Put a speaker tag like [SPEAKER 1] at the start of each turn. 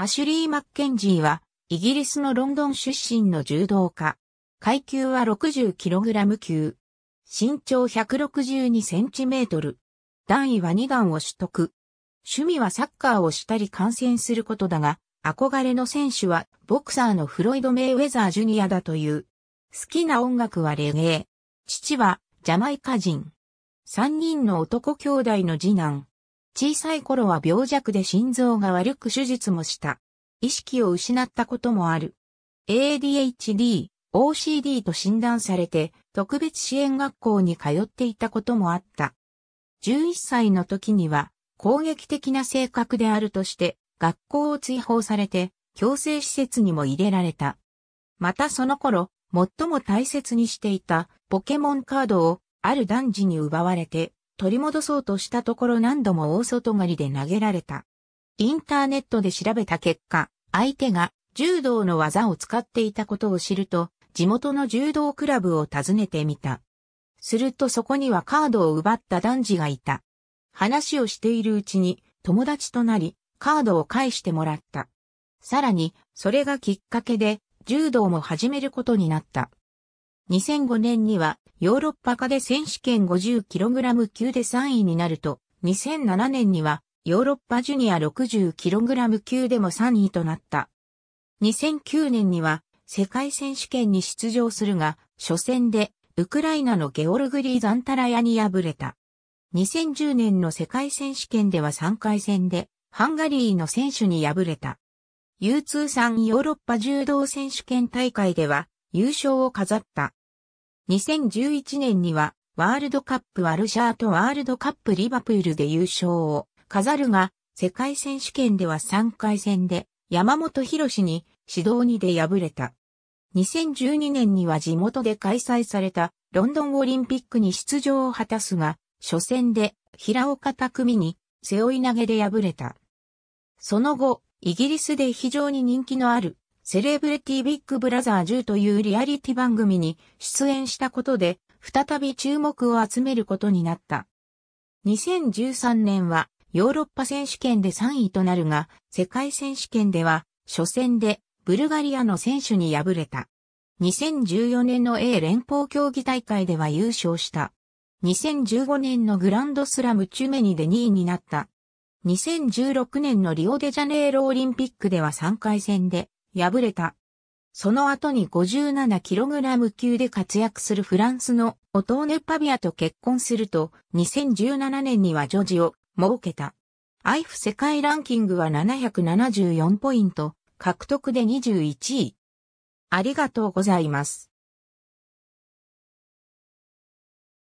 [SPEAKER 1] アシュリー・マッケンジーは、イギリスのロンドン出身の柔道家。階級は 60kg 級。身長162センチメートル。段位は2段を取得。趣味はサッカーをしたり観戦することだが、憧れの選手はボクサーのフロイド・メイウェザー・ジュニアだという。好きな音楽はレゲエ。父はジャマイカ人。三人の男兄弟の次男。小さい頃は病弱で心臓が悪く手術もした。意識を失ったこともある。ADHD、OCD と診断されて特別支援学校に通っていたこともあった。11歳の時には攻撃的な性格であるとして学校を追放されて強制施設にも入れられた。またその頃、最も大切にしていたポケモンカードをある男児に奪われて取り戻そうとしたところ何度も大外刈りで投げられた。インターネットで調べた結果、相手が柔道の技を使っていたことを知ると、地元の柔道クラブを訪ねてみた。するとそこにはカードを奪った男児がいた。話をしているうちに友達となり、カードを返してもらった。さらに、それがきっかけで、柔道も始めることになった。2005年にはヨーロッパ化で選手権 50kg 級で3位になると、2007年にはヨーロッパジュニア 60kg 級でも3位となった。2009年には世界選手権に出場するが、初戦でウクライナのゲオルグリー・ザンタラヤに敗れた。2010年の世界選手権では3回戦でハンガリーの選手に敗れた。U23 ヨーロッパ柔道選手権大会では優勝を飾った。2011年にはワールドカップワルシャーとワールドカップリバプールで優勝を飾るが、世界選手権では3回戦で山本博士に指導2で敗れた。2012年には地元で開催されたロンドンオリンピックに出場を果たすが、初戦で平岡匠に背負い投げで敗れた。その後、イギリスで非常に人気のあるセレブリティビッグブラザー10というリアリティ番組に出演したことで、再び注目を集めることになった。2013年はヨーロッパ選手権で3位となるが、世界選手権では初戦でブルガリアの選手に敗れた。2014年の A 連邦競技大会では優勝した。2015年のグランドスラムチュメニで2位になった。2016年のリオデジャネイロオリンピックでは3回戦で敗れた。その後に 57kg 級で活躍するフランスのオトーネ・パビアと結婚すると、2017年には女児を設けた。アイフ世界ランキングは774ポイント、獲得で21位。ありがとうございます。